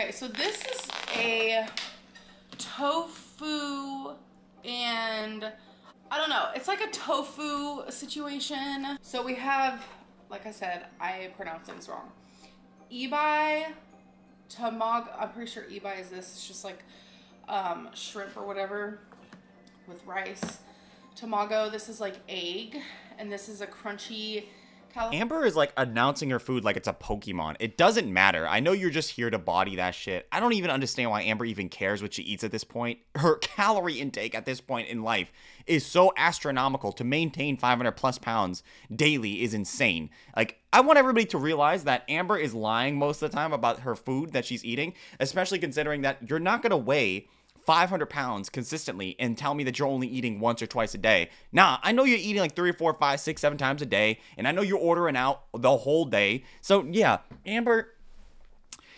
Okay, so this is a tofu and I don't know. It's like a tofu situation. So we have, like I said, I pronounce things wrong. Ebi, tamag. I'm pretty sure ebi is this. It's just like um, shrimp or whatever with rice. Tamago. This is like egg, and this is a crunchy. Cali- Amber is like announcing her food like it's a Pokemon. It doesn't matter. I know you're just here to body that shit. I don't even understand why Amber even cares what she eats at this point. Her calorie intake at this point in life is so astronomical. To maintain 500 plus pounds daily is insane. Like, I want everybody to realize that Amber is lying most of the time about her food that she's eating, especially considering that you're not going to weigh 500 pounds consistently and tell me that you're only eating once or twice a day. Nah, I know you're eating like three, four, five, six, seven times a day, and I know you're ordering out the whole day. So, yeah, Amber,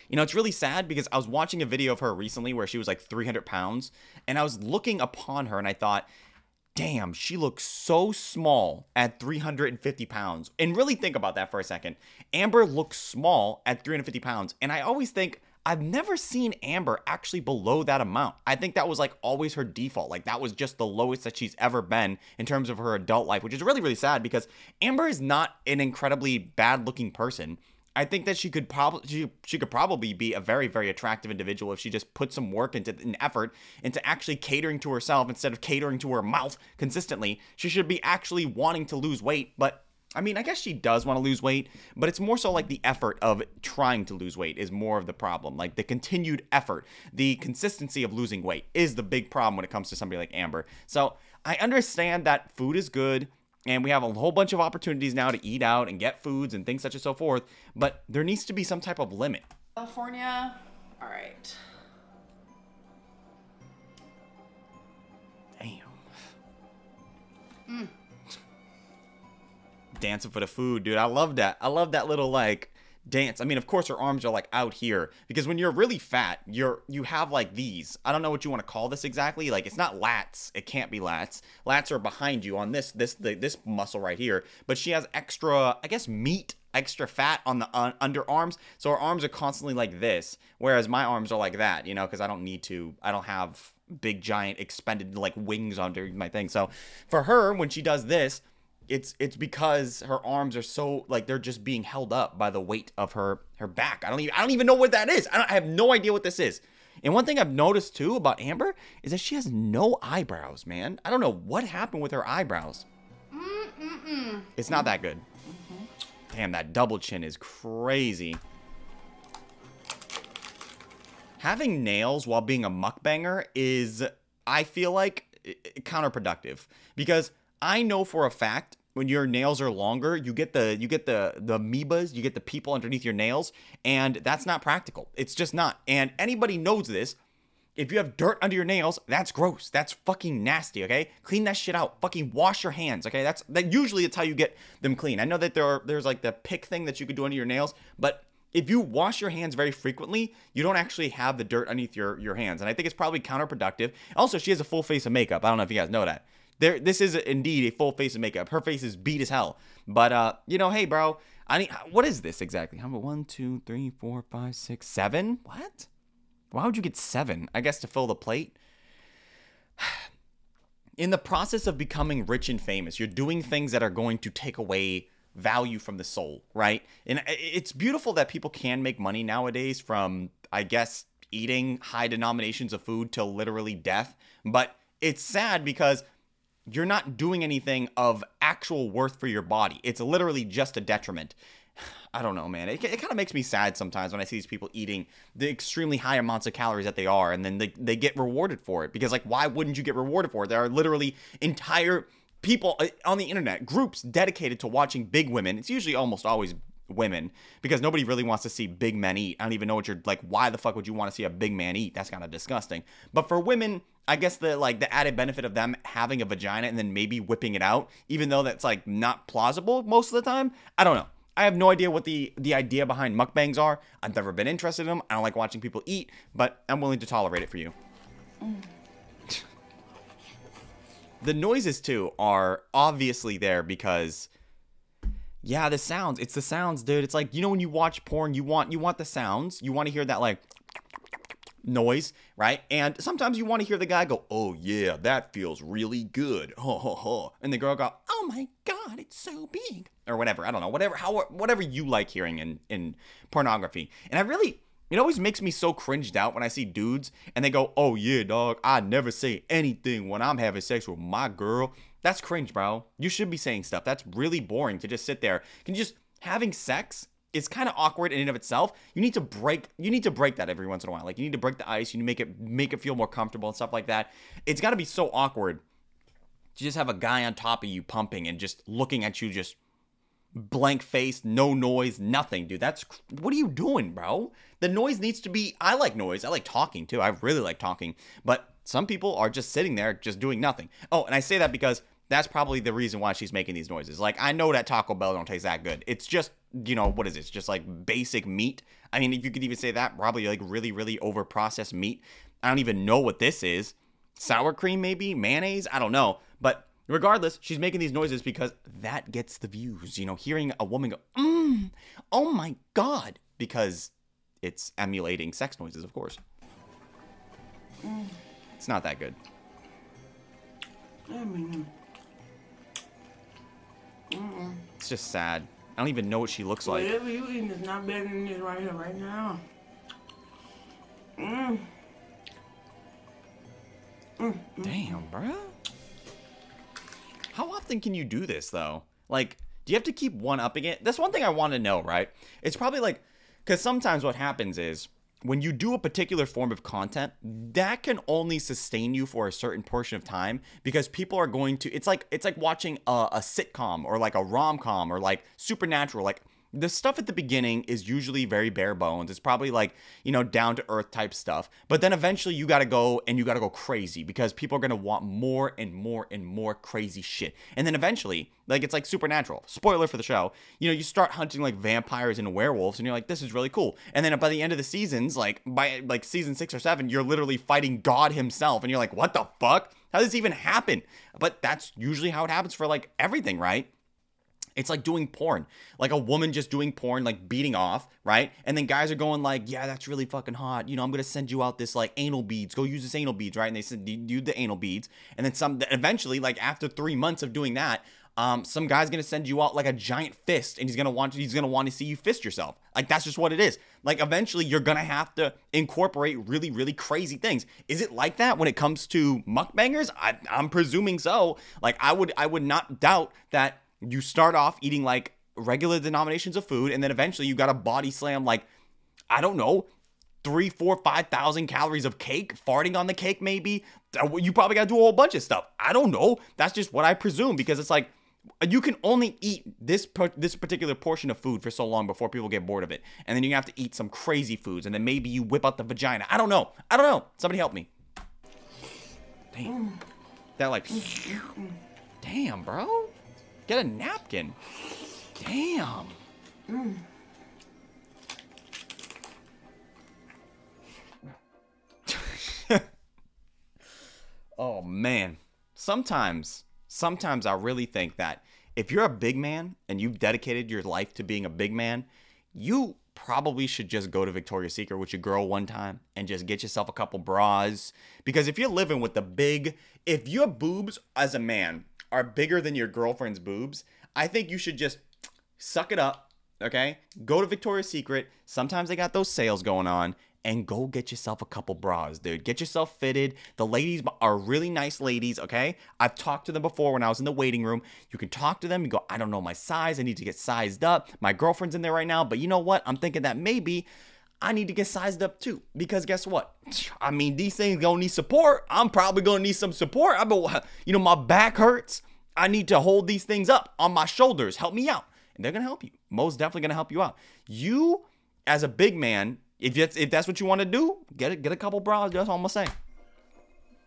you know, it's really sad because I was watching a video of her recently where she was like 300 pounds, and I was looking upon her and I thought, damn, she looks so small at 350 pounds. And really think about that for a second. Amber looks small at 350 pounds, and I always think, I've never seen Amber actually below that amount. I think that was like always her default. Like that was just the lowest that she's ever been in terms of her adult life, which is really, really sad because Amber is not an incredibly bad looking person. I think that she could probably she, she could probably be a very very attractive individual if she just put some work into an effort into actually catering to herself instead of catering to her mouth consistently. She should be actually wanting to lose weight, but I mean, I guess she does want to lose weight, but it's more so like the effort of trying to lose weight is more of the problem. Like the continued effort, the consistency of losing weight is the big problem when it comes to somebody like Amber. So I understand that food is good and we have a whole bunch of opportunities now to eat out and get foods and things such and so forth, but there needs to be some type of limit. California. All right. Damn. Mm. Dancing for the food, dude. I love that. I love that little like dance. I mean, of course her arms are like out here because when you're really fat, you're you have like these. I don't know what you want to call this exactly. Like it's not lats. It can't be lats. Lats are behind you on this this the, this muscle right here, but she has extra, I guess meat extra fat on the uh, underarms so her arms are constantly like this whereas my arms are like that you know because i don't need to i don't have big giant expended like wings under my thing so for her when she does this it's it's because her arms are so like they're just being held up by the weight of her her back. I don't even i don't even know what that is. I, don't, I have no idea what this is. And one thing i've noticed too about amber is that she has no eyebrows man. I don't know what happened with her eyebrows. Mm-mm-mm. it's not that good. Damn, that double chin is crazy. Having nails while being a mukbanger is, I feel like, counterproductive. Because I know for a fact when your nails are longer, you get the you get the the amoebas, you get the people underneath your nails, and that's not practical. It's just not. And anybody knows this. If you have dirt under your nails, that's gross. That's fucking nasty, okay? Clean that shit out. Fucking wash your hands, okay? That's that usually it's how you get them clean. I know that there are there's like the pick thing that you could do under your nails, but if you wash your hands very frequently, you don't actually have the dirt underneath your, your hands. And I think it's probably counterproductive. Also, she has a full face of makeup. I don't know if you guys know that. There, this is indeed a full face of makeup. Her face is beat as hell. But uh, you know, hey, bro, I need. What is this exactly? How about one, two, three, four, five, six, seven? What? Why would you get seven? I guess to fill the plate. In the process of becoming rich and famous, you're doing things that are going to take away value from the soul, right? And it's beautiful that people can make money nowadays from, I guess, eating high denominations of food till literally death. But it's sad because you're not doing anything of actual worth for your body. It's literally just a detriment. I don't know, man. It, it kind of makes me sad sometimes when I see these people eating the extremely high amounts of calories that they are, and then they, they get rewarded for it. Because, like, why wouldn't you get rewarded for it? There are literally entire people uh, on the internet, groups dedicated to watching big women. It's usually almost always women because nobody really wants to see big men eat. I don't even know what you're like. Why the fuck would you want to see a big man eat? That's kind of disgusting. But for women, I guess the like the added benefit of them having a vagina and then maybe whipping it out, even though that's like not plausible most of the time. I don't know. I have no idea what the the idea behind mukbangs are. I've never been interested in them. I don't like watching people eat, but I'm willing to tolerate it for you. Mm. the noises too are obviously there because yeah, the sounds. It's the sounds, dude. It's like you know when you watch porn, you want you want the sounds. You want to hear that like noise, right? And sometimes you want to hear the guy go, "Oh yeah, that feels really good," ho ho ho, and the girl go, "Oh my god, it's so big," or whatever. I don't know, whatever, how whatever you like hearing in in pornography. And I really, it always makes me so cringed out when I see dudes and they go, "Oh yeah, dog, I never say anything when I'm having sex with my girl." That's cringe, bro. You should be saying stuff. That's really boring to just sit there. Can you just having sex is kind of awkward in and of itself. You need to break you need to break that every once in a while. Like you need to break the ice, you need to make it make it feel more comfortable and stuff like that. It's got to be so awkward to just have a guy on top of you pumping and just looking at you just blank face, no noise, nothing, dude. That's what are you doing, bro? The noise needs to be I like noise. I like talking too. I really like talking. But some people are just sitting there just doing nothing. Oh, and I say that because that's probably the reason why she's making these noises. Like I know that Taco Bell don't taste that good. It's just you know what is it? It's just like basic meat. I mean, if you could even say that, probably like really really over processed meat. I don't even know what this is. Sour cream maybe mayonnaise. I don't know, but. Regardless, she's making these noises because that gets the views. You know, hearing a woman go, mm, oh my God, because it's emulating sex noises, of course. Mm. It's not that good. I mean, Mm-mm. It's just sad. I don't even know what she looks like. Whatever you eating is not better than this right here, right now. Mm. Mm. Damn, bro. How often can you do this though? Like, do you have to keep one upping it? That's one thing I want to know, right? It's probably like, because sometimes what happens is when you do a particular form of content, that can only sustain you for a certain portion of time because people are going to. It's like it's like watching a, a sitcom or like a rom com or like Supernatural. Like the stuff at the beginning is usually very bare bones. It's probably like, you know, down to earth type stuff. But then eventually you got to go and you got to go crazy because people are going to want more and more and more crazy shit. And then eventually, like it's like supernatural. Spoiler for the show. You know, you start hunting like vampires and werewolves and you're like this is really cool. And then by the end of the seasons, like by like season 6 or 7, you're literally fighting God himself and you're like, "What the fuck? How does this even happen?" But that's usually how it happens for like everything, right? It's like doing porn, like a woman just doing porn, like beating off, right? And then guys are going like, "Yeah, that's really fucking hot." You know, I'm gonna send you out this like anal beads. Go use this anal beads, right? And they said, "Do the anal beads." And then some. Eventually, like after three months of doing that, um, some guy's gonna send you out like a giant fist, and he's gonna want he's gonna want to see you fist yourself. Like that's just what it is. Like eventually, you're gonna have to incorporate really, really crazy things. Is it like that when it comes to mukbangers? I, I'm presuming so. Like I would, I would not doubt that you start off eating like regular denominations of food, and then eventually you got to body slam like, I don't know, three, four, five thousand calories of cake, farting on the cake, maybe. You probably got to do a whole bunch of stuff. I don't know. That's just what I presume because it's like uh, you can only eat this this particular portion of food for so long before people get bored of it, and then you have to eat some crazy foods, and then maybe you whip out the vagina. I don't know. I don't know. Somebody help me. Damn. That like. Damn, bro. Get a napkin. Damn. Mm. oh man. Sometimes, sometimes I really think that if you're a big man and you've dedicated your life to being a big man, you probably should just go to Victoria's Secret with your girl one time and just get yourself a couple bras. Because if you're living with the big, if your boobs as a man are bigger than your girlfriend's boobs, I think you should just suck it up, okay? Go to Victoria's Secret. Sometimes they got those sales going on. And go get yourself a couple bras, dude. Get yourself fitted. The ladies are really nice ladies, okay? I've talked to them before when I was in the waiting room. You can talk to them. You go, I don't know my size. I need to get sized up. My girlfriend's in there right now. But you know what? I'm thinking that maybe I need to get sized up too. Because guess what? I mean, these things gonna need support. I'm probably gonna need some support. I mean, you know, my back hurts. I need to hold these things up on my shoulders. Help me out. And they're gonna help you. Most definitely gonna help you out. You, as a big man, if that's if that's what you want to do, get it, get a couple bras. That's all I'm gonna say.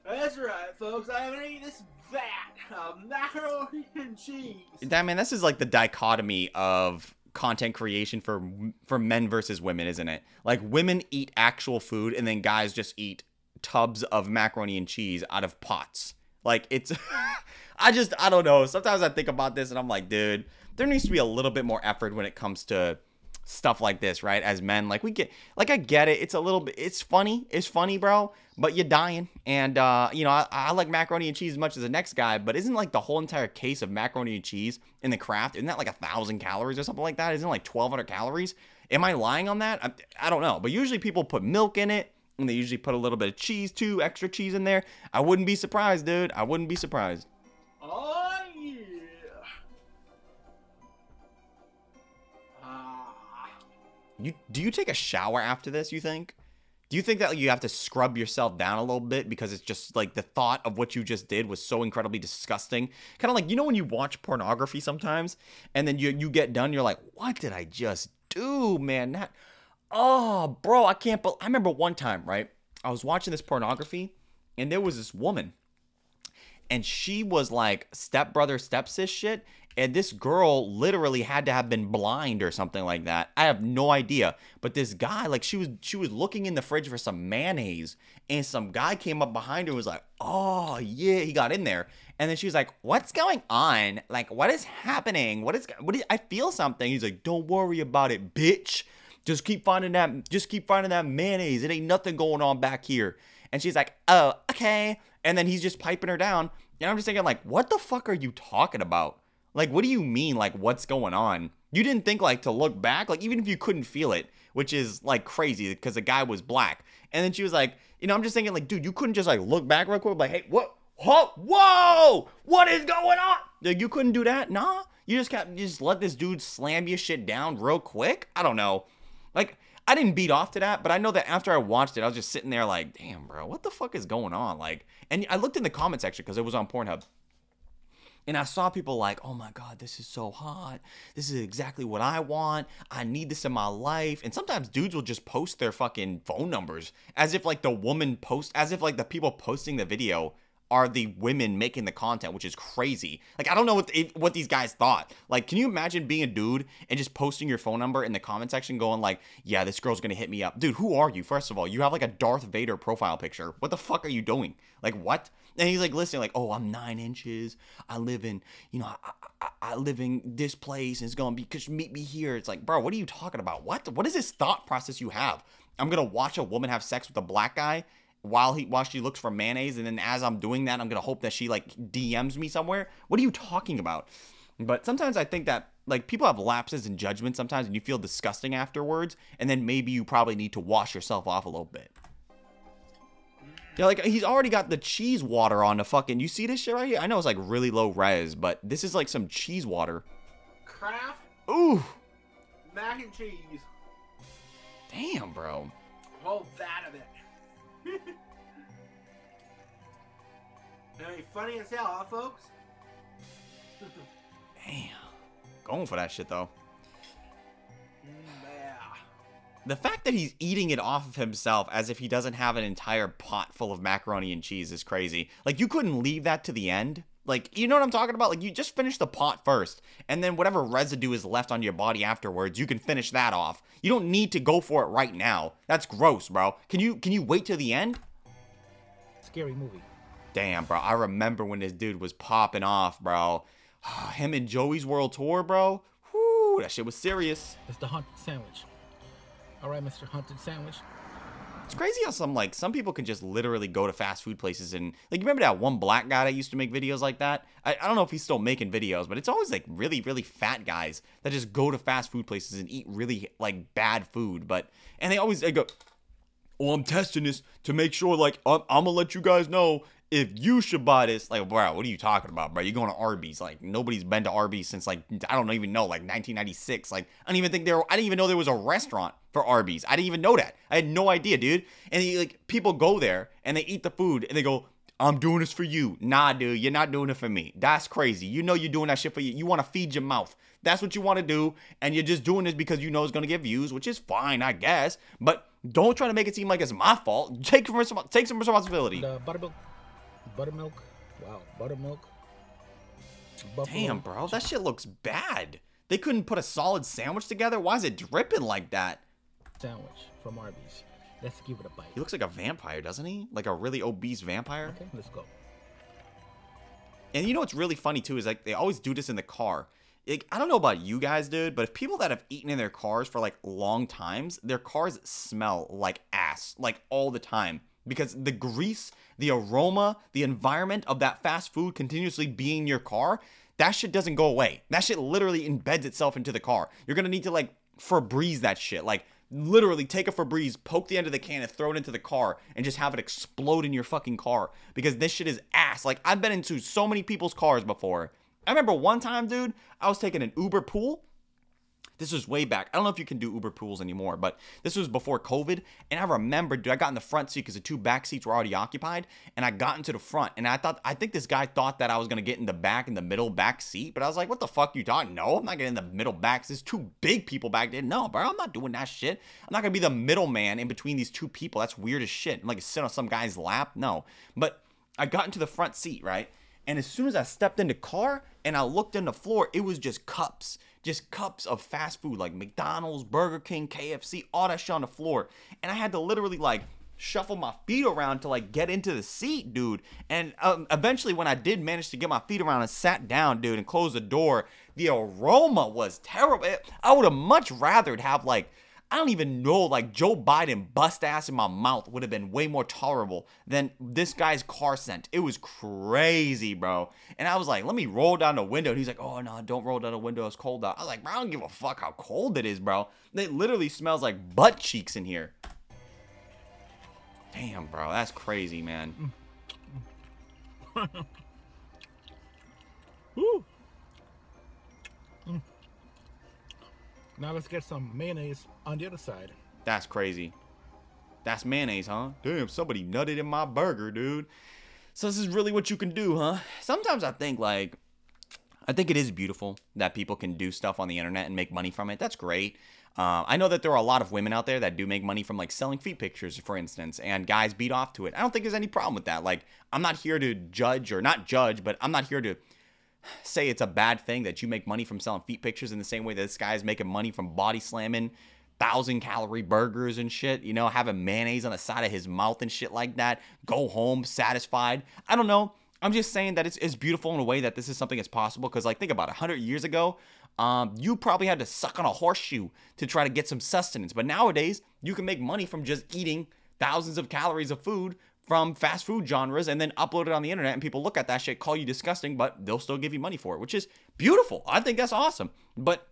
That's right, folks. I'm gonna eat this vat of macaroni and cheese. That man, this is like the dichotomy of content creation for for men versus women, isn't it? Like women eat actual food and then guys just eat tubs of macaroni and cheese out of pots. Like it's I just I don't know. Sometimes I think about this and I'm like, dude, there needs to be a little bit more effort when it comes to stuff like this, right? As men, like we get, like I get it. It's a little bit, it's funny, it's funny, bro. But you're dying, and uh, you know I, I like macaroni and cheese as much as the next guy. But isn't like the whole entire case of macaroni and cheese in the Kraft? Isn't that like a thousand calories or something like that? Isn't it like 1,200 calories? Am I lying on that? I, I don't know. But usually people put milk in it. And they usually put a little bit of cheese too, extra cheese in there. I wouldn't be surprised, dude. I wouldn't be surprised. Oh You do you take a shower after this? You think? Do you think that you have to scrub yourself down a little bit because it's just like the thought of what you just did was so incredibly disgusting? Kind of like you know when you watch pornography sometimes, and then you you get done, you're like, what did I just do, man? That, oh, bro, I can't. Be- I remember one time, right? I was watching this pornography, and there was this woman, and she was like stepbrother stepsis shit and this girl literally had to have been blind or something like that. I have no idea. But this guy like she was she was looking in the fridge for some mayonnaise and some guy came up behind her and was like oh yeah he got in there. And then she was like what's going on? Like what is happening? What is what is i feel something. He's like don't worry about it bitch. Just keep finding that just keep finding that mayonnaise. It ain't nothing going on back here. And she's like oh okay. And then he's just piping her down. And i'm just thinking like what the fuck are you talking about like, what do you mean? Like, what's going on? You didn't think like to look back, like even if you couldn't feel it, which is like crazy because the guy was black. And then she was like, you know, I'm just thinking like, dude, you couldn't just like look back real quick, like, hey, what? Whoa, whoa, what is going on? Like, you couldn't do that? Nah, you just kept you just let this dude slam your shit down real quick. I don't know. Like, I didn't beat off to that, but I know that after I watched it, I was just sitting there like, damn, bro, what the fuck is going on? Like, and I looked in the comment section because it was on Pornhub. And I saw people like, oh my God, this is so hot. This is exactly what I want. I need this in my life. And sometimes dudes will just post their fucking phone numbers as if like the woman post, as if like the people posting the video are the women making the content, which is crazy. Like I don't know what what these guys thought. Like, can you imagine being a dude and just posting your phone number in the comment section, going like, "Yeah, this girl's gonna hit me up, dude. Who are you? First of all, you have like a Darth Vader profile picture. What the fuck are you doing? Like, what? And he's like listening, like, "Oh, I'm nine inches. I live in, you know, I, I, I live in this place, and it's gonna be because meet me here." It's like, bro, what are you talking about? What? What is this thought process you have? I'm gonna watch a woman have sex with a black guy while he while she looks for mayonnaise and then as I'm doing that I'm gonna hope that she like DMs me somewhere. What are you talking about? But sometimes I think that like people have lapses in judgment sometimes and you feel disgusting afterwards and then maybe you probably need to wash yourself off a little bit. Yeah, like he's already got the cheese water on the fucking. You see this shit right here? I know it's like really low res, but this is like some cheese water. Kraft Ooh, mac and cheese. damn, bro. Whole vat of it. Ain't funny as hell, huh, folks? Damn, going for that shit though. Mm, The fact that he's eating it off of himself as if he doesn't have an entire pot full of macaroni and cheese is crazy. Like you couldn't leave that to the end. Like you know what I'm talking about? Like you just finish the pot first, and then whatever residue is left on your body afterwards, you can finish that off. You don't need to go for it right now. That's gross, bro. Can you can you wait till the end? Scary movie. Damn, bro. I remember when this dude was popping off, bro. Him and Joey's World Tour, bro. Whoo, that shit was serious. It's the haunted sandwich. All right, Mr. Haunted Sandwich. It's crazy how some like some people can just literally go to fast food places and like you remember that one black guy that used to make videos like that? I, I don't know if he's still making videos, but it's always like really, really fat guys that just go to fast food places and eat really like bad food. But and they always they go, Oh, I'm testing this to make sure like I'm, I'm gonna let you guys know if you should buy this, like, bro, what are you talking about, bro? You're going to Arby's. Like, nobody's been to Arby's since, like, I don't even know, like 1996. Like, I don't even think there, I didn't even know there was a restaurant for Arby's. I didn't even know that. I had no idea, dude. And, like, people go there and they eat the food and they go, I'm doing this for you. Nah, dude, you're not doing it for me. That's crazy. You know you're doing that shit for you. You want to feed your mouth. That's what you want to do. And you're just doing this because you know it's going to get views, which is fine, I guess. But don't try to make it seem like it's my fault. Take, take some responsibility. Buttermilk. Wow, buttermilk. Buffalo Damn, bro, that shit looks bad. They couldn't put a solid sandwich together. Why is it dripping like that? sandwich from Arby's. Let's give it a bite. He looks like a vampire, doesn't he? Like a really obese vampire. Okay, let's go. And you know what's really funny too is like they always do this in the car. like, I don't know about you guys, dude, but if people that have eaten in their cars for like long times, their cars smell like ass, like all the time. Because the grease, the aroma, the environment of that fast food continuously being in your car, that shit doesn't go away. That shit literally embeds itself into the car. You're gonna need to like Febreze that shit. Like literally take a Febreze, poke the end of the can, and throw it into the car, and just have it explode in your fucking car. Because this shit is ass. Like I've been into so many people's cars before. I remember one time, dude, I was taking an Uber pool. This was way back. I don't know if you can do Uber pools anymore, but this was before COVID. And I remember, dude, I got in the front seat because the two back seats were already occupied. And I got into the front. And I thought, I think this guy thought that I was going to get in the back, in the middle back seat. But I was like, what the fuck you talking? No, I'm not getting in the middle back. There's two big people back there. No, bro, I'm not doing that shit. I'm not going to be the middleman in between these two people. That's weird as shit. I'm like sit on some guy's lap. No. But I got into the front seat, right? And as soon as I stepped in the car and I looked in the floor, it was just cups, just cups of fast food like McDonald's, Burger King, KFC, all that shit on the floor. And I had to literally like shuffle my feet around to like get into the seat, dude. And um, eventually, when I did manage to get my feet around and sat down, dude, and closed the door, the aroma was terrible. I would have much rathered have like I don't even know, like Joe Biden bust ass in my mouth would have been way more tolerable than this guy's car scent. It was crazy, bro. And I was like, let me roll down the window. And he's like, oh no, don't roll down the window. It's cold out. I was like, bro, I don't give a fuck how cold it is, bro. It literally smells like butt cheeks in here. Damn, bro, that's crazy, man. Woo. Now let's get some mayonnaise on the other side. That's crazy. That's mayonnaise, huh? Damn, somebody nutted in my burger, dude. So this is really what you can do, huh? Sometimes I think like I think it is beautiful that people can do stuff on the internet and make money from it. That's great. Uh, I know that there are a lot of women out there that do make money from like selling feet pictures, for instance, and guys beat off to it. I don't think there's any problem with that. Like, I'm not here to judge or not judge, but I'm not here to say it's a bad thing that you make money from selling feet pictures in the same way that this guy's making money from body slamming thousand calorie burgers and shit, you know, having mayonnaise on the side of his mouth and shit like that, go home satisfied. I don't know. I'm just saying that it's, it's beautiful in a way that this is something that's possible. Because, like, think about it 100 years ago, um, you probably had to suck on a horseshoe to try to get some sustenance. But nowadays, you can make money from just eating thousands of calories of food from fast food genres and then upload it on the internet and people look at that shit, call you disgusting, but they'll still give you money for it, which is beautiful. I think that's awesome. But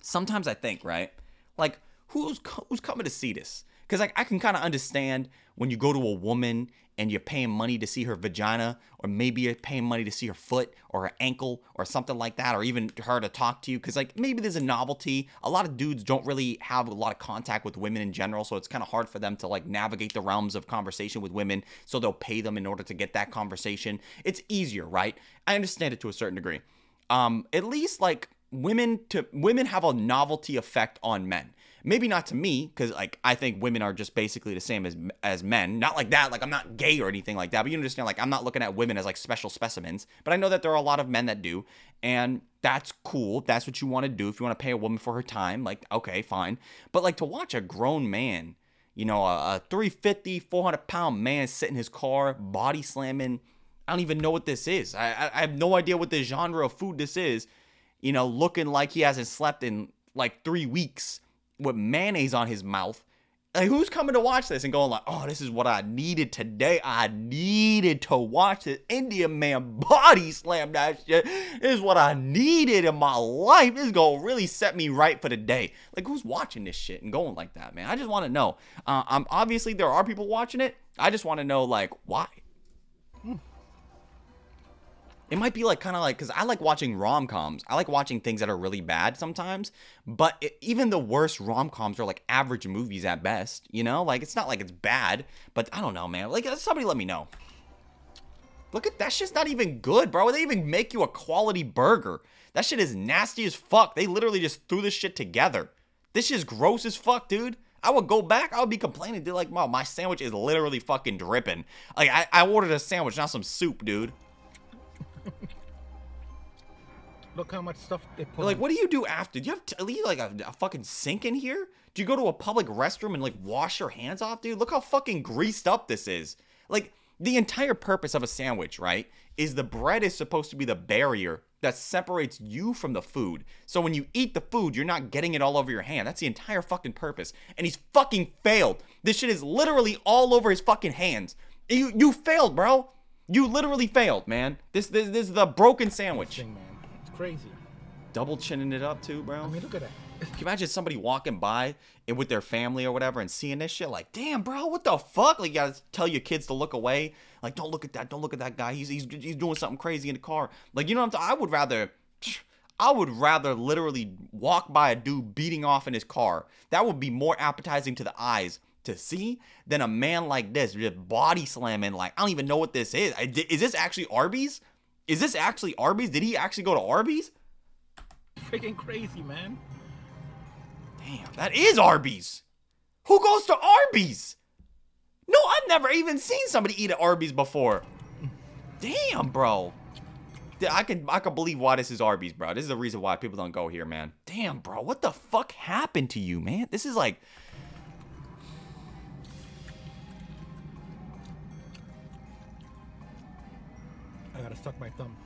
sometimes I think, right? Like, who's who's coming to see this? Because like I can kind of understand when you go to a woman and you're paying money to see her vagina, or maybe you're paying money to see her foot or her ankle or something like that, or even her to talk to you. Because like maybe there's a novelty. A lot of dudes don't really have a lot of contact with women in general, so it's kind of hard for them to like navigate the realms of conversation with women. So they'll pay them in order to get that conversation. It's easier, right? I understand it to a certain degree. Um, at least like women to women have a novelty effect on men. Maybe not to me because like i think women are just basically the same as as men. Not like that like i'm not gay or anything like that but you understand like i'm not looking at women as like special specimens but i know that there are a lot of men that do and that's cool. That's what you want to do if you want to pay a woman for her time like okay fine. But like to watch a grown man you know a, a 350 400 pound man sit in his car body slamming i don't even know what this is. I, I, I have no idea what the genre of food this is you know, looking like he hasn't slept in like three weeks with mayonnaise on his mouth. Like, who's coming to watch this and going like, oh, this is what I needed today. I needed to watch this Indian man body slam that shit. This is what I needed in my life. This is gonna really set me right for the day. Like, who's watching this shit and going like that, man? I just want to know. Uh, I'm obviously there are people watching it. I just want to know like why. It might be like kind of like because I like watching rom coms. I like watching things that are really bad sometimes, but it, even the worst rom coms are like average movies at best. You know, like it's not like it's bad, but I don't know, man. Like uh, somebody let me know. Look at that shit's not even good, bro. They even make you a quality burger. That shit is nasty as fuck. They literally just threw this shit together. This shit's gross as fuck, dude. I would go back. I would be complaining, dude. Like, wow, my sandwich is literally fucking dripping. Like, I, I ordered a sandwich, not some soup, dude. Look how much stuff they put. Like, on. what do you do after? Do you have to leave like a, a fucking sink in here? Do you go to a public restroom and like wash your hands off, dude? Look how fucking greased up this is. Like, The entire purpose of a sandwich, right, is the bread is supposed to be the barrier that separates you from the food. So when you eat the food, you're not getting it all over your hand. That's the entire fucking purpose. And he's fucking failed. This shit is literally all over his fucking hands. You you failed, bro. You literally failed, man. This this, this is the broken sandwich. Thing, man. It's crazy. Double chinning it up too, bro. I mean, look at that. Can you imagine somebody walking by and with their family or whatever and seeing this shit? Like, damn, bro, what the fuck? Like, you gotta tell your kids to look away. Like, don't look at that. Don't look at that guy. He's he's, he's doing something crazy in the car. Like, you know what I'm saying? I would rather. I would rather literally walk by a dude beating off in his car. That would be more appetizing to the eyes to see than a man like this just body slamming. Like, I don't even know what this is. Is this actually Arby's? Is this actually Arby's? Did he actually go to Arby's? Freaking crazy, man. Damn, that is Arby's. Who goes to Arby's? No, I've never even seen somebody eat at Arby's before. Damn, bro. I can I can believe why this is Arby's, bro. This is the reason why people don't go here, man. Damn, bro. What the fuck happened to you, man? This is like I gotta suck my thumb.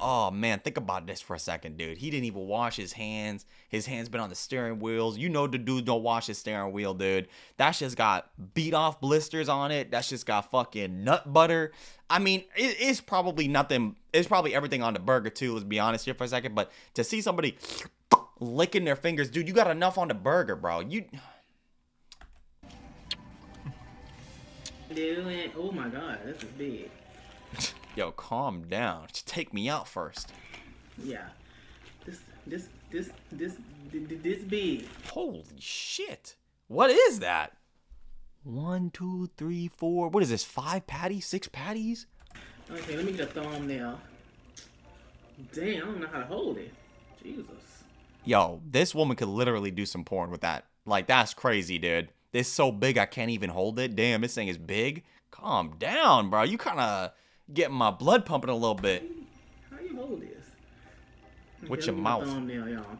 Oh man, think about this for a second, dude. He didn't even wash his hands. His hands been on the steering wheels. You know the dude don't wash his steering wheel, dude. That's just got beat off blisters on it. That's just got fucking nut butter. I mean, it, it's probably nothing. It's probably everything on the burger too. Let's be honest here for a second. But to see somebody licking their fingers, dude, you got enough on the burger, bro. You Dude, oh my god, this is big. Yo, calm down. Just take me out first. Yeah. This, this, this, this, this, this big. Holy shit. What is that? One, two, three, four. What is this? Five patties? Six patties? Okay, let me get a thumbnail. Damn, I don't know how to hold it. Jesus. Yo, this woman could literally do some porn with that. Like, that's crazy, dude. This so big I can't even hold it. Damn, this thing is big. Calm down, bro. You kind of getting my blood pumping a little bit. How you hold this? With your let me get a mouth.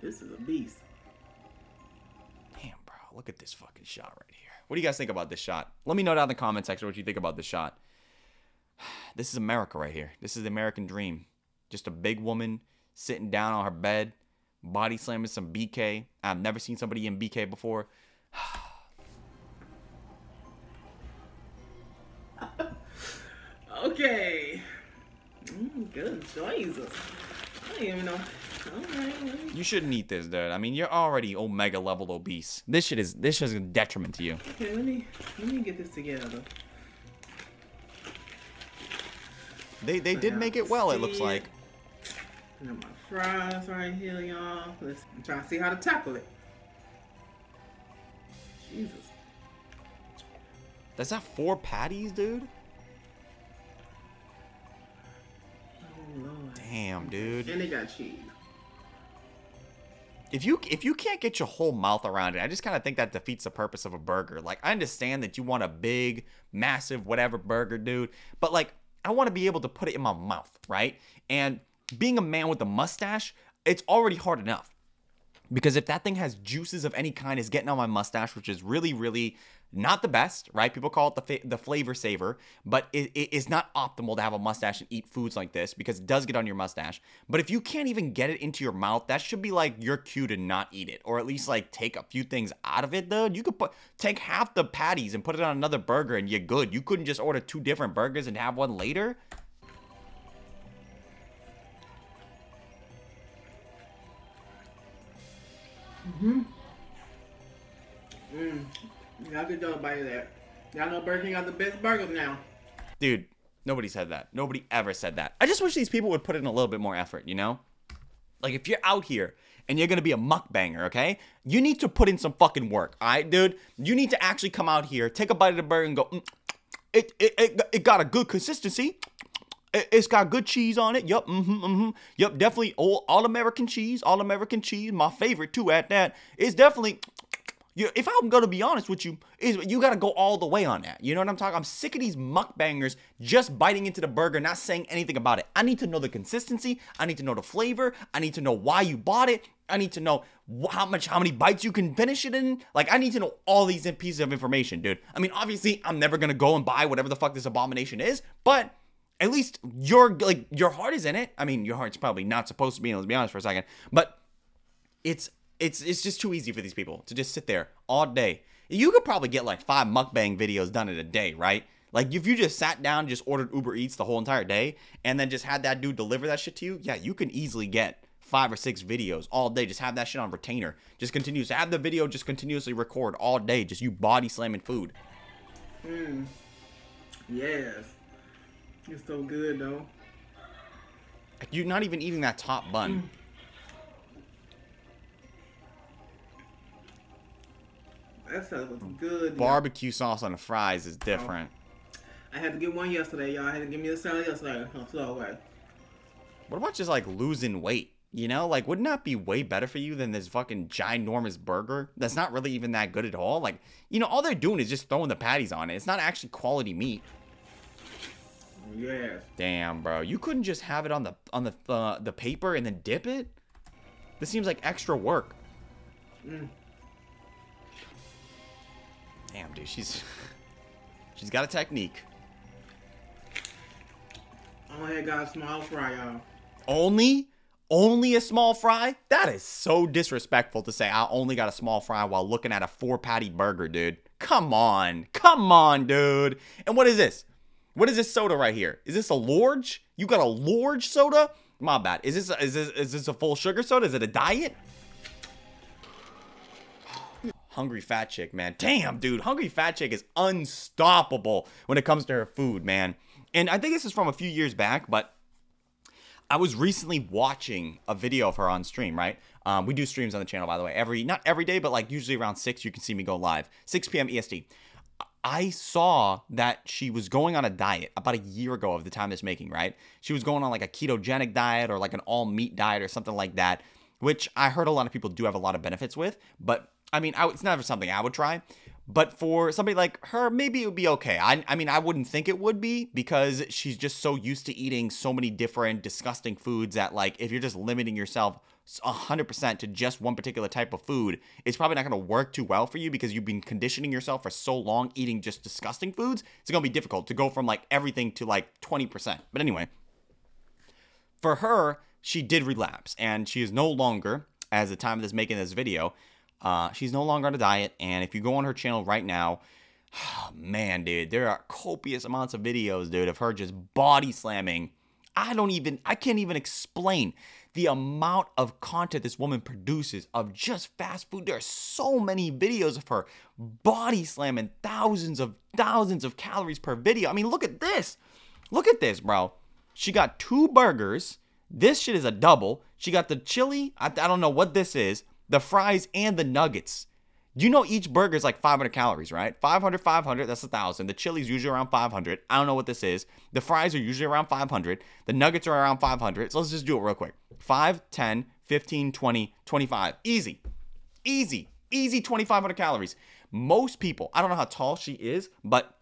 This is a beast. Damn, bro. Look at this fucking shot right here. What do you guys think about this shot? Let me know down in the comment section what you think about this shot. This is America right here. This is the American dream. Just a big woman sitting down on her bed, body slamming some BK. I've never seen somebody in BK before. Okay. Mm, good Jesus. I don't even know. You shouldn't eat this, dude. I mean, you're already omega level obese. This shit is this shit is a detriment to you. Okay, let me let me get this together. They they did make it well. It looks like. And then my fries right here, y'all. Let's I'm trying to see how to tackle it. Jesus. That's that four patties, dude. Oh Lord. Damn, dude. And they got cheese. if you if you can't get your whole mouth around it, I just kind of think that defeats the purpose of a burger. Like I understand that you want a big, massive, whatever burger, dude, but like I want to be able to put it in my mouth, right? And being a man with a mustache, it's already hard enough. Because if that thing has juices of any kind, is getting on my mustache, which is really, really not the best, right? People call it the fa- the flavor saver, but it, it is not optimal to have a mustache and eat foods like this because it does get on your mustache. But if you can't even get it into your mouth, that should be like your cue to not eat it, or at least like take a few things out of it, dude. You could put take half the patties and put it on another burger, and you're good. You couldn't just order two different burgers and have one later. Mm. Y'all could go by that. Y'all know Burger King got the best burgers now. Dude, nobody said that. Nobody ever said that. I just wish these people would put in a little bit more effort, you know? Like, if you're out here and you're gonna be a mukbanger, okay? You need to put in some fucking work, alright, dude? You need to actually come out here, take a bite of the burger, and go, mm, it, it, it, it got a good consistency. It, it's got good cheese on it. Yup, mm-hmm, mm-hmm. Yup, definitely all, all American cheese, all American cheese. My favorite, too, at that. It's definitely you, if I'm gonna be honest with you, is you gotta go all the way on that. You know what I'm talking? I'm sick of these mukbangers just biting into the burger, not saying anything about it. I need to know the consistency. I need to know the flavor. I need to know why you bought it. I need to know how much, how many bites you can finish it in. Like, I need to know all these pieces of information, dude. I mean, obviously, I'm never gonna go and buy whatever the fuck this abomination is, but at least your like your heart is in it. I mean, your heart's probably not supposed to be. Let's be honest for a second, but it's it's it's just too easy for these people to just sit there all day. You could probably get like five mukbang videos done in a day, right? Like if you just sat down, just ordered Uber Eats the whole entire day, and then just had that dude deliver that shit to you, yeah, you can easily get five or six videos all day. Just have that shit on retainer. Just continues have the video just continuously record all day. Just you body slamming food. Hmm. Yes. It's so good though. You're not even eating that top bun. That stuff was good. Barbecue sauce on the fries is different. I had to get one yesterday, y'all. I had to give me a salad yesterday. Oh, So, like, What about just like losing weight? You know, like wouldn't that be way better for you than this fucking ginormous burger that's not really even that good at all? Like, you know, all they're doing is just throwing the patties on it. It's not actually quality meat. yes. Damn, bro, you couldn't just have it on the on the uh, the paper and then dip it. This seems like extra work. Mm. Damn, dude, she's she's got a technique. Only got a small fry, y'all. Only only a small fry? That is so disrespectful to say I only got a small fry while looking at a four patty burger, dude. Come on. Come on, dude. And what is this? What is this soda right here? Is this a Lorge? You got a Lorge soda? My bad. Is this is this is this a full sugar soda? Is it a diet? Hungry fat chick, man. Damn, dude. Hungry fat chick is unstoppable when it comes to her food, man. And I think this is from a few years back, but I was recently watching a video of her on stream, right? Um, we do streams on the channel, by the way, every not every day, but like usually around six, you can see me go live, 6 p.m. EST. I saw that she was going on a diet about a year ago of the time this making, right? She was going on like a ketogenic diet or like an all meat diet or something like that, which I heard a lot of people do have a lot of benefits with. But I mean, I, it's never something I would try. But for somebody like her, maybe it would be okay. I, I mean, I wouldn't think it would be because she's just so used to eating so many different disgusting foods that, like, if you're just limiting yourself 100% to just one particular type of food, it's probably not going to work too well for you because you've been conditioning yourself for so long eating just disgusting foods. It's going to be difficult to go from like everything to like 20%. But anyway, for her, she did relapse and she is no longer, as the time of this making this video, uh, she's no longer on a diet. And if you go on her channel right now, man, dude, there are copious amounts of videos, dude, of her just body slamming. I don't even, I can't even explain the amount of content this woman produces of just fast food. There are so many videos of her body slamming thousands of thousands of calories per video. I mean, look at this. Look at this, bro. She got two burgers. This shit is a double. She got the chili. I, I don't know what this is. The fries and the nuggets. You know each burger is like 500 calories, right? 500, 500, that's a 1,000. The chili's usually around 500. I don't know what this is. The fries are usually around 500. The nuggets are around 500. So let's just do it real quick. 5, 10, 15, 20, 25. Easy. Easy. Easy 2,500 calories. Most people, I don't know how tall she is, but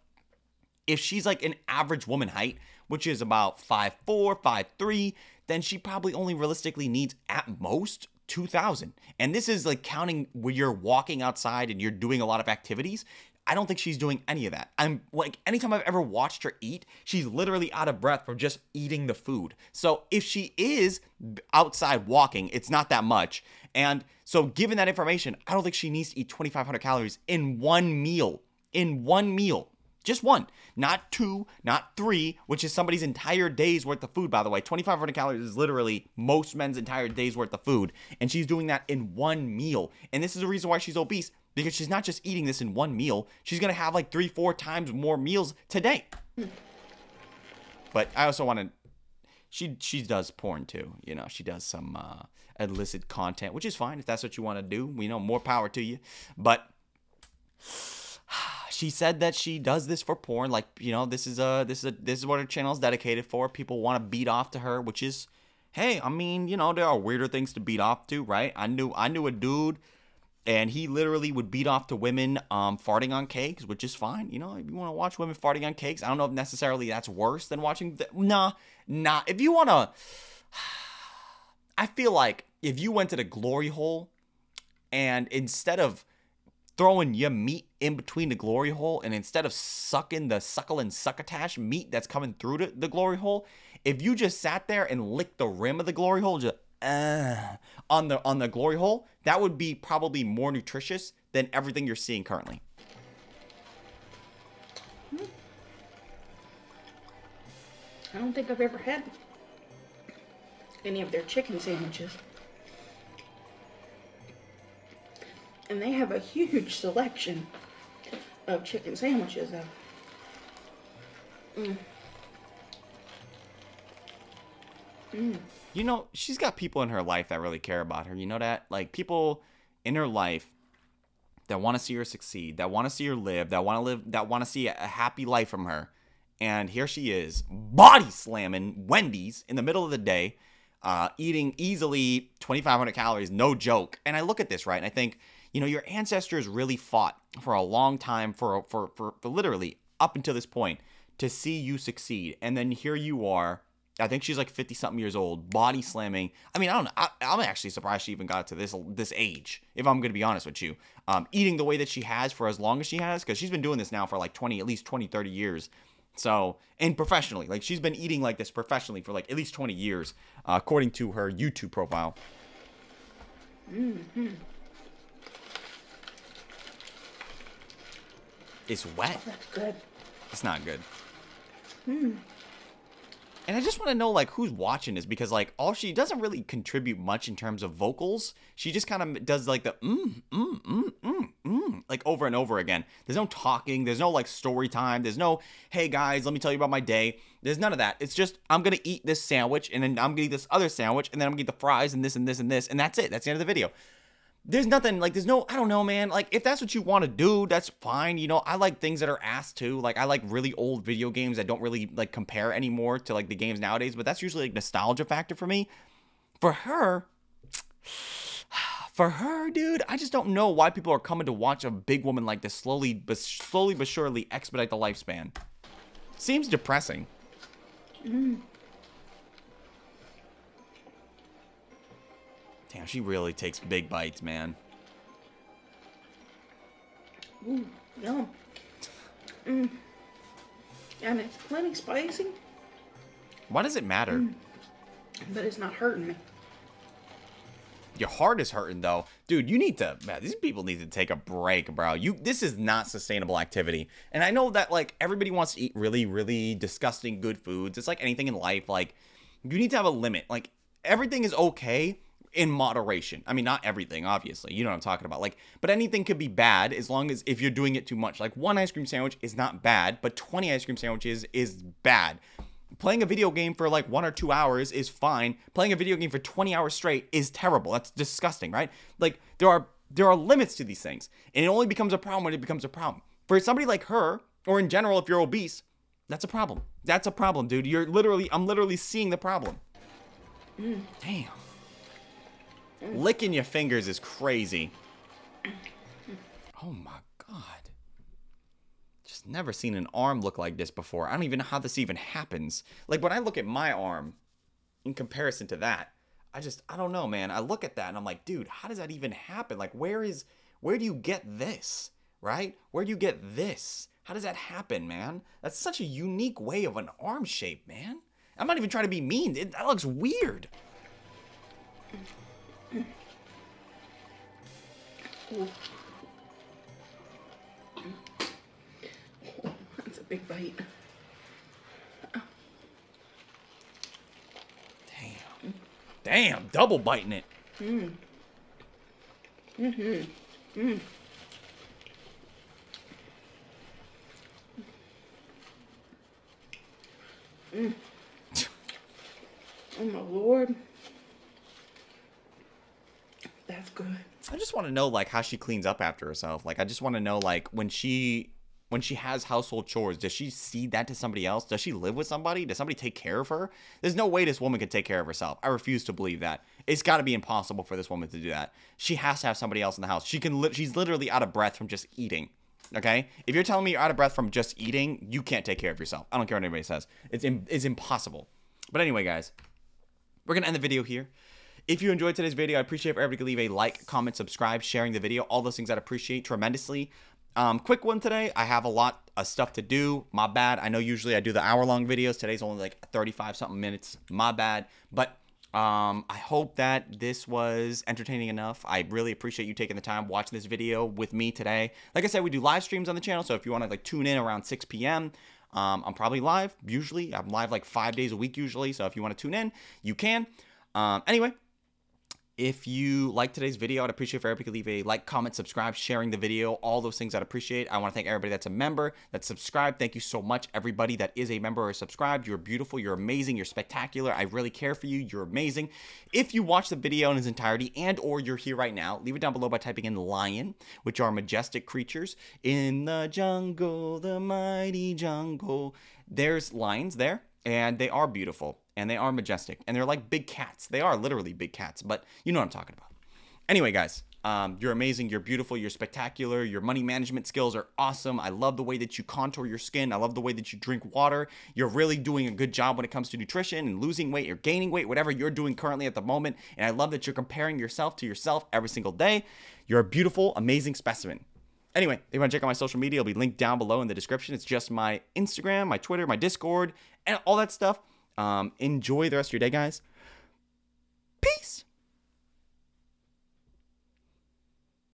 if she's like an average woman height, which is about 5'4, 5'3, then she probably only realistically needs at most 2000. And this is like counting where you're walking outside and you're doing a lot of activities. I don't think she's doing any of that. I'm like, anytime I've ever watched her eat, she's literally out of breath from just eating the food. So if she is outside walking, it's not that much. And so, given that information, I don't think she needs to eat 2,500 calories in one meal. In one meal. Just one, not two, not three, which is somebody's entire day's worth of food, by the way. 2,500 calories is literally most men's entire day's worth of food. And she's doing that in one meal. And this is the reason why she's obese, because she's not just eating this in one meal, she's gonna have like three, four times more meals today. But I also want to. She she does porn too, you know. She does some uh, illicit content, which is fine if that's what you want to do. We know more power to you, but she said that she does this for porn like you know this is a this is a this is what her channel is dedicated for. People want to beat off to her which is hey i mean you know there are weirder things to beat off to right? I knew i knew a dude and he literally would beat off to women um, farting on cakes which is fine you know if you want to watch women farting on cakes i don't know if necessarily that's worse than watching the, nah nah if you want to i feel like if you went to the glory hole and instead of throwing your meat in between the glory hole and instead of sucking the suckle and succotash meat that's coming through the, the glory hole, if you just sat there and licked the rim of the glory hole, just uh, on the on the glory hole, that would be probably more nutritious than everything you're seeing currently. I don't think I've ever had any of their chicken sandwiches. And they have a huge selection of chicken sandwiches though. You know, she's got people in her life that really care about her. You know that? Like people in her life that want to see her succeed, that want to see her live, that want to live, that want to see a happy life from her. And here she is, body slamming Wendy's in the middle of the day, uh, eating easily 2,500 calories, no joke. And I look at this, right, and I think, you know, your ancestors really fought for a long time, for, for, for, for literally up until this point, to see you succeed. And then here you are. I think she's like 50 something years old, body slamming. I mean, I don't know. I, I'm actually surprised she even got to this this age, if I'm going to be honest with you. Um, eating the way that she has for as long as she has, because she's been doing this now for like 20, at least 20, 30 years. So, and professionally, like she's been eating like this professionally for like at least 20 years, uh, according to her YouTube profile. It's wet. That's good. It's not good. Hmm. And I just want to know like who's watching this because like all she doesn't really contribute much in terms of vocals. She just kind of does like the mm mm mm mm mm like over and over again. There's no talking. There's no like story time. There's no hey guys, let me tell you about my day. There's none of that. It's just I'm gonna eat this sandwich and then I'm gonna eat this other sandwich and then I'm gonna eat the fries and this and this and this and that's it. That's the end of the video there's nothing like there's no I don't know man. Like if that's what you want to do that's fine you know? I like things that are asked to like I like really old video games that don't really like compare anymore to like the games nowadays but that's usually like nostalgia factor for me. For her for her dude I just don't know why people are coming to watch a big woman like this slowly but slowly but surely expedite the lifespan. Seems depressing mm. Damn, she really takes big bites, man. Ooh, yum. Mm. And it's plenty spicy, Why does it matter? but it's not hurting me. Your heart is hurting though, dude. You need to, man. These people need to take a break, bro. You, this is not sustainable activity. And I know that like everybody wants to eat really, really disgusting good foods. It's like anything in life. Like you need to have a limit. Like everything is okay in moderation. I mean, not everything, obviously. You know what I'm talking about. Like, but anything could be bad as long as if you're doing it too much. Like one ice cream sandwich is not bad, but 20 ice cream sandwiches is bad. Playing a video game for like one or two hours is fine. Playing a video game for 20 hours straight is terrible. That's disgusting, right? Like there are there are limits to these things, and it only becomes a problem when it becomes a problem. For somebody like her, or in general, if you're obese, that's a problem. That's a problem, dude. You're literally, I'm literally seeing the problem. Mm. Damn. Licking your fingers is crazy. Oh my god. Just never seen an arm look like this before. I don't even know how this even happens. Like when I look at my arm in comparison to that, I just I don't know, man. I look at that and I'm like, dude, how does that even happen? Like where is where do you get this? Right? Where do you get this? How does that happen, man? That's such a unique way of an arm shape, man. I'm not even trying to be mean. It, that looks weird. That's a big bite. Damn. Damn, double biting it. mm mm mm Oh my lord. That's good. I just want to know like how she cleans up after herself. Like I just want to know like when she when she has household chores, does she see that to somebody else? Does she live with somebody? Does somebody take care of her? There's no way this woman could take care of herself. I refuse to believe that. It's got to be impossible for this woman to do that. She has to have somebody else in the house. She can li- she's literally out of breath from just eating. Okay? If you're telling me you're out of breath from just eating, you can't take care of yourself. I don't care what anybody says. It's Im- it's impossible. But anyway, guys, we're going to end the video here. If you enjoyed today's video, I appreciate if everybody could leave a like, comment, subscribe, sharing the video. All those things I'd appreciate tremendously. Um, quick one today. I have a lot of stuff to do. My bad. I know usually I do the hour long videos. Today's only like 35 something minutes. My bad. But um, I hope that this was entertaining enough. I really appreciate you taking the time watching this video with me today. Like I said, we do live streams on the channel, so if you want to like tune in around 6 p.m., um, I'm probably live. Usually, I'm live like five days a week usually. So if you want to tune in, you can. Um, anyway, if you like today's video, I'd appreciate if everybody could leave a like, comment, subscribe, sharing the video, all those things I'd appreciate. I want to thank everybody that's a member, that's subscribed. Thank you so much, everybody that is a member or subscribed. You're beautiful, you're amazing, you're spectacular. I really care for you. You're amazing. If you watch the video in its entirety and or you're here right now, leave it down below by typing in lion, which are majestic creatures in the jungle, the mighty jungle. There's lions there and they are beautiful and they are majestic and they're like big cats. They are literally big cats, but you know what I'm talking about. Anyway, guys, um, you're amazing. You're beautiful. You're spectacular. Your money management skills are awesome. I love the way that you contour your skin. I love the way that you drink water. You're really doing a good job when it comes to nutrition and losing weight or gaining weight, whatever you're doing currently at the moment. And I love that you're comparing yourself to yourself every single day. You're a beautiful, amazing specimen. Anyway, if you want to check out my social media, it'll be linked down below in the description. It's just my Instagram, my Twitter, my Discord, and all that stuff. Um, enjoy the rest of your day, guys. Peace.